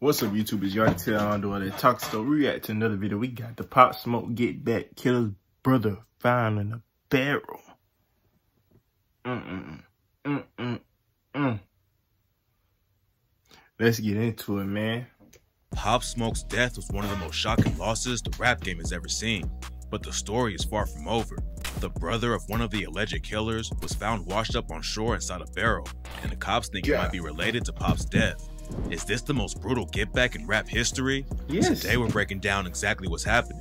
What's up, YouTubers? Y'all tell I'm doing a talk story. React to another video. We got the Pop Smoke Get Back Killer's brother found in a barrel. Mm-mm. Mm-mm. Mm. Let's get into it, man. Pop Smoke's death was one of the most shocking losses the rap game has ever seen. But the story is far from over. The brother of one of the alleged killers was found washed up on shore inside a barrel, and the cops think Yeah. it might be related to Pop's death. Is this the most brutal get back in rap history? Yes. Today we're breaking down exactly what's happening.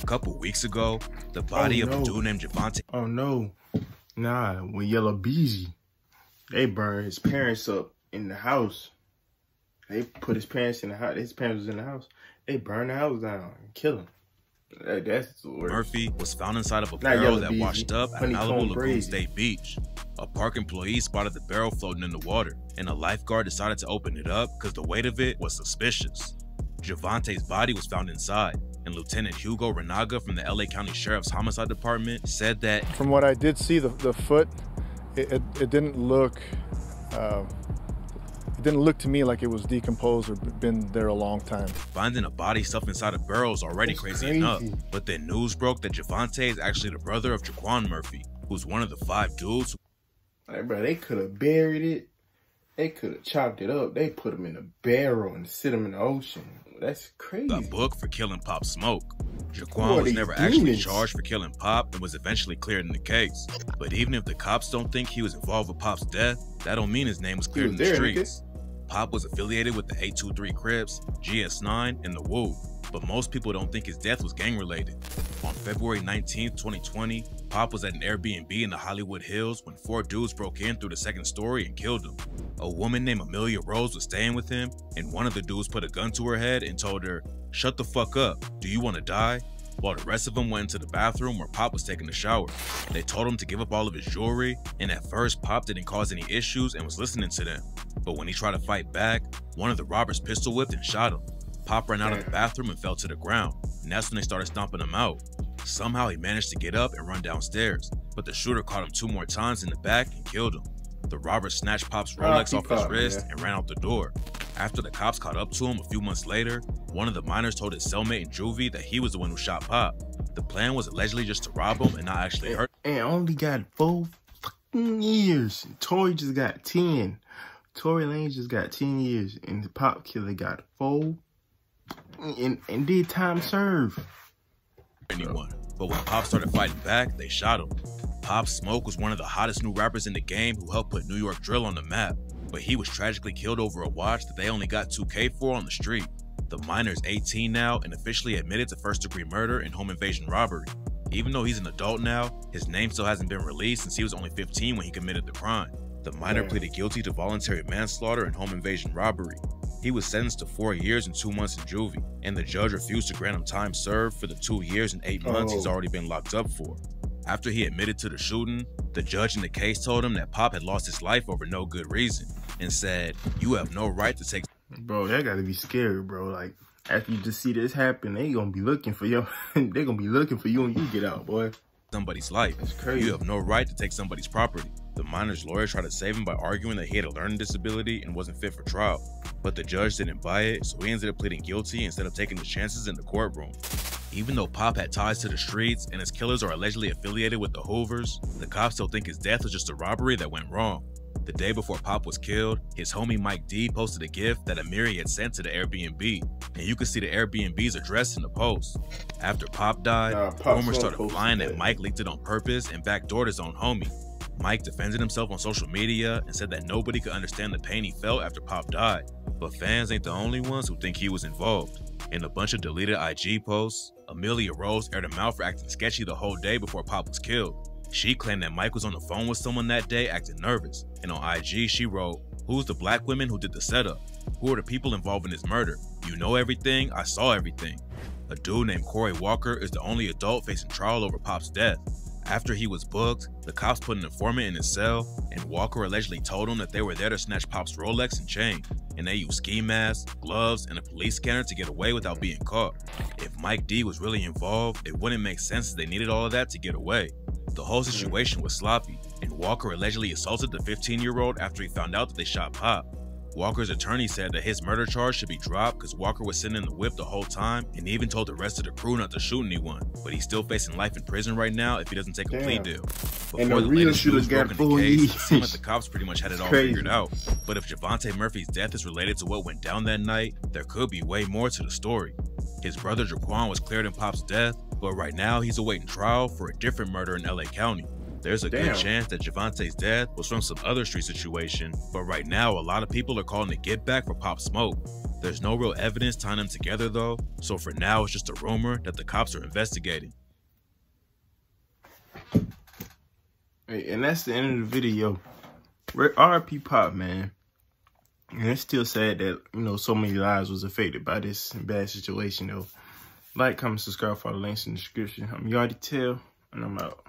A couple weeks ago, the oh, body of no. a dude named Javante Oh, no. Nah, when Yella Beezy, they burned his parents up in the house. They put his parents in the house. His parents was in the house. They burned the house down and killed him. That- That's the. Murphy was found inside of a Not barrel Yellow that Beezy, washed up at Honeycomb Malibu Lagoon State Beach. A park employee spotted the barrel floating in the water, and a lifeguard decided to open it up because the weight of it was suspicious. Javante's body was found inside, and Lieutenant Hugo Reynaga from the LA County Sheriff's Homicide Department said that From what I did see, the, the foot, it, it, it didn't look, uh, it didn't look to me like it was decomposed or been there a long time. finding a body stuffed inside a barrel is already crazy, crazy. enough. But then news broke that Javante is actually the brother of Jaquan Murphy, who's one of the five dudes Like, bro, they could have buried it. They could have chopped it up. They put him in a barrel and sit him in the ocean. That's crazy. got booked for killing Pop Smoke. Who Jaquan was never actually demons? charged for killing Pop and was eventually cleared in the case. But even if the cops don't think he was involved with Pop's death, that don't mean his name was cleared was in the there, nigga. streets. Pop was affiliated with the 823 Crips, GS9, and the Woo, but most people don't think his death was gang related. On February 19, 2020, Pop was at an Airbnb in the Hollywood Hills when four dudes broke in through the second story and killed him. A woman named Amelia Rose was staying with him, and one of the dudes put a gun to her head and told her, Shut the fuck up, do you want to die? While the rest of them went into the bathroom where Pop was taking a shower. They told him to give up all of his jewelry, and at first Pop didn't cause any issues and was listening to them. But when he tried to fight back, one of the robbers pistol whipped and shot him. Pop ran out of the bathroom and fell to the ground, and that's when they started stomping him out. Somehow he managed to get up and run downstairs, but the shooter caught him two more times in the back and killed him. The robber snatched Pop's ah, Rolex Rocky off his Pop, wrist yeah. and ran out the door. After the cops caught up to him a few months later, one of the minors told his cellmate in juvie that he was the one who shot Pop. The plan was allegedly just to rob him and not actually hurt and only got four fucking years. Tory just got 10. Tory Lanez just got 10 years. And the Pop Killer got four. And, and did time serve. anyone. But when Pop started fighting back, they shot him. Pop Smoke was one of the hottest new rappers in the game who helped put New York Drill on the map, but he was tragically killed over a watch that they only got 2K for on the street. The minor's 18 now and officially admitted to first degree murder and home invasion robbery. Even though he's an adult now, his name still hasn't been released since he was only 15 when he committed the crime. The minor pleaded guilty to voluntary manslaughter and home invasion robbery. He was sentenced to four years and two months in juvie, and the judge refused to grant him time served for the two years and eight months he's Oh. already been locked up for. After he admitted to the shooting, the judge in the case told him that Pop had lost his life over no good reason and said, You have no right to take Bro, that gotta be scary, bro. Like, after you just see this happen, they gonna be looking for you. they gonna be looking for you when you get out, boy. Somebody's life. That's crazy. You have no right to take somebody's property. The minor's lawyer tried to save him by arguing that he had a learning disability and wasn't fit for trial. But the judge didn't buy it, so he ended up pleading guilty instead of taking the chances in the courtroom. Even though Pop had ties to the streets and his killers are allegedly affiliated with the Hoovers, the cops still think his death was just a robbery that went wrong. The day before Pop was killed, his homie Mike D posted a gift that Amiri had sent to the Airbnb, and you could see the Airbnb's address in the post. After Pop died, Nah, Pop rumors started flying that that. Mike leaked it on purpose and backdoored his own homie. Mike defended himself on social media and said that nobody could understand the pain he felt after Pop died. But fans ain't the only ones who think he was involved. In a bunch of deleted IG posts, Amelia Rose aired him out for acting sketchy the whole day before Pop was killed. She claimed that Mike was on the phone with someone that day acting nervous, and on IG she wrote, Who's the black women who did the setup? Who are the people involved in his murder? You know everything, I saw everything. A dude named Corey Walker is the only adult facing trial over Pop's death. After he was booked, the cops put an informant in his cell, and Walker allegedly told him that they were there to snatch Pop's Rolex and chain, and they used ski masks, gloves, and a police scanner to get away without being caught. If Mike D was really involved, it wouldn't make sense that they needed all of that to get away. The whole situation was sloppy, and Walker allegedly assaulted the 15 year old after he found out that they shot Pop. Walker's attorney said that his murder charge should be dropped because Walker was sitting in the whip the whole time and even told the rest of the crew not to shoot anyone. But he's still facing life in prison right now if he doesn't take a Damn. plea deal. Before And the the real shooter got the case, it seemed like the cops pretty much had it all crazy. figured out. But if Javante Murphy's death is related to what went down that night, there could be way more to the story. His brother Jaquan was cleared in Pop's death, but right now he's awaiting trial for a different murder in LA County. There's a Damn. good chance that Javante's death was from some other street situation, but right now a lot of people are calling it get back for Pop Smoke. There's no real evidence tying them together though, so for now it's just a rumor that the cops are investigating. Hey, and that's the end of the video. RP Pop, man. And it's still sad that, you know, so many lives was affected by this bad situation, though. Like, comment, subscribe the links in the description. I'm Yardee Tel, and I'm out.